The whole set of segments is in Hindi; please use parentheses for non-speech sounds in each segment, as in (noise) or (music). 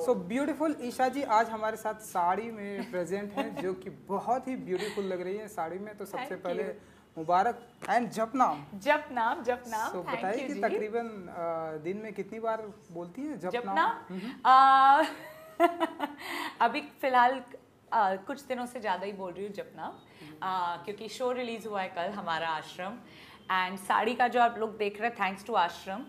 सो ब्यूटीफुल ईशा जी आज हमारे साथ साड़ी में प्रेजेंट हैं जो कि बहुत ही ब्यूटीफुल लग रही है साड़ी में। तो सबसे पहले मुबारक एंड जप नाम। जप नाम जप नाम। So, बताइए कि तकरीबन दिन में कितनी बार बोलती हैं जप, जप नाम, नाम? हम्म। आ, (laughs) अभी फ़िलहाल कुछ दिनों से ज़्यादा ही बोल रही हूँ जप नाम। हम्म। आ, क्योंकि शो रिलीज़ हुआ है कल हमारा आश्रम। एंड साड़ी का जो आप लोग देख रहे हैं थैंक्स टू आश्रम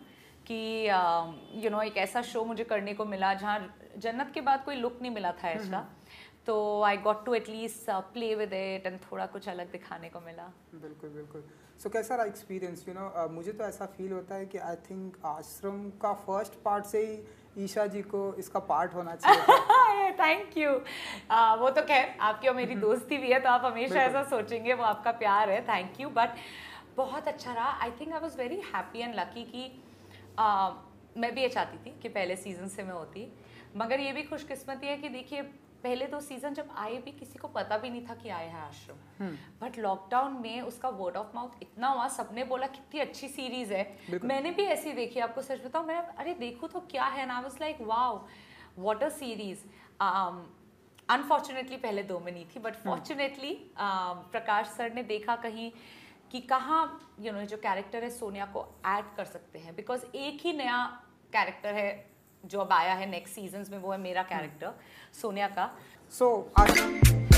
कि यू नो एक ऐसा शो मुझे करने को मिला जहाँ जन्नत के बाद कोई लुक नहीं मिला था ऐसा तो I got to at least play with it and थोड़ा कुछ अलग दिखाने को मिला। बिल्कुल बिल्कुल। सो so, कैसा रहा एक्सपीरियंस यू नो मुझे तो ऐसा फील होता है कि आई थिंक आश्रम का फ़र्स्ट पार्ट से ही ईशा जी को इसका पार्ट होना चाहिए थैंक यू (laughs) वो तो खैर आपकी और मेरी दोस्ती भी है तो आप हमेशा ऐसा सोचेंगे वो आपका प्यार है थैंक यू बट बहुत अच्छा रहा। I think I was very happy and lucky कि uh, मैं भी ये चाहती थी कि पहले सीज़न से मैं होती। मगर ये भी खुशकिस्मती है कि देखिए पहले दो सीज़न जब आए भी किसी को पता भी नहीं था कि आए हैं आश्रम। बट लॉकडाउन में उसका वर्ड ऑफ़ माउथ इतना हुआ सबने बोला कितनी अच्छी सीरीज़ है। मैंने भी ऐसी देखी आपको सच बताऊँ मैं अरे देखूँ तो क्या है ना was like wow a series unfortunately पहले दो में नहीं थी बट फॉर्चुनेटली प्रकाश सर ने देखा कहीं कि कहाँ यू नो जो कैरेक्टर है सोनिया को ऐड कर सकते हैं। बिकॉज़ एक ही नया कैरेक्टर है जो अब आया है नेक्स्ट सीज़न में वो है मेरा कैरेक्टर सोनिया का। सो so, आज